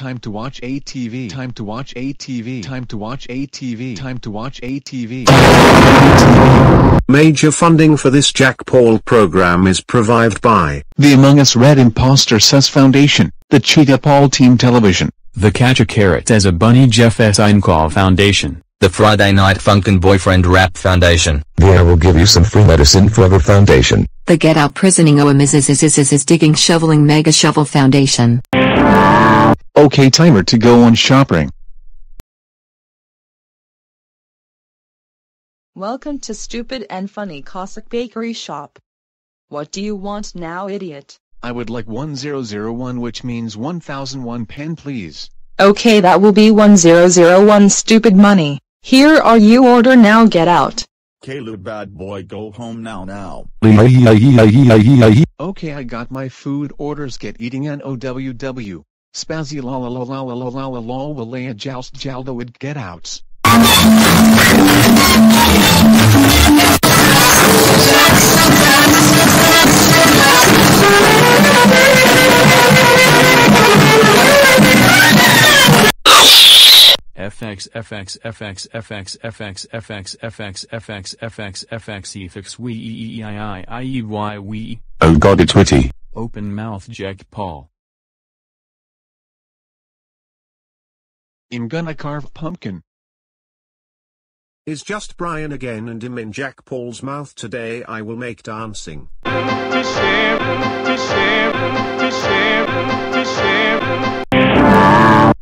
Time to watch ATV. Time to watch ATV. Time to watch ATV. Time to watch ATV. Major funding for this Jack Paul program is provided by The Among Us Red Imposter Sus Foundation, the Cheetah Paul Team Television, The Catch a Carrot as a Bunny Jeff S. Eincall Foundation, The Friday Night Funkin' Boyfriend Rap Foundation. The I will give you some free medicine forever foundation. The Get Out Prisoning OMIS Digging Shoveling Mega Shovel Foundation. OK Timer to go on shopping. Welcome to Stupid and Funny Cossack Bakery Shop. What do you want now, idiot? I would like 1001 which means 1001 pen please. Okay, that will be 1001 stupid money. Here are you order now, get out. Caleb bad boy go home now now. Okay I got my food orders get eating and OWW. Spazzy la la la la la la la la la walaya joust jaldo would get outs. FX FX FX FX FX FX FX FX FX FX Efix we e e i i i e y we Oh god it's Whitty. open mouth Jack Paul. I'm gonna carve pumpkin. is just Brian again and him in Jack Paul's mouth today I will make dancing.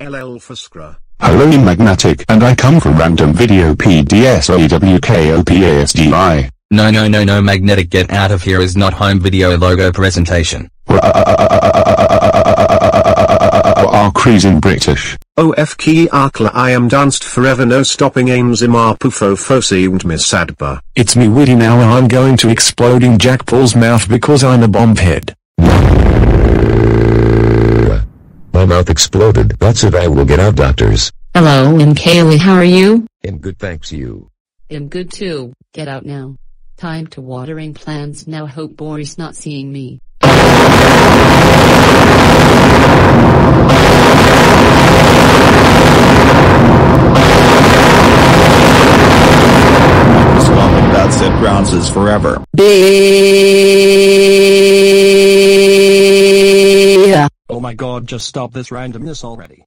LL for Skra. Hello Magnetic and I come from random video PDSOEWKOPASDI. No no no no magnetic get out of here is not home video logo presentation. Are cruising British. OFK Arkla I am danced forever no stopping aims imar pufo fosi and miss sadba. It's me Whitty now and I'm going to exploding Jack Paul's mouth because I'm a bomb head. My mouth exploded. That's it I will get out doctors. Hello, I'm Kaylee. How are you? And good thanks you. I'm good too. Get out now. Time to watering plants now. Hope Boris not seeing me. Swamp and that's it Brownses forever. Oh my god, just stop this randomness already.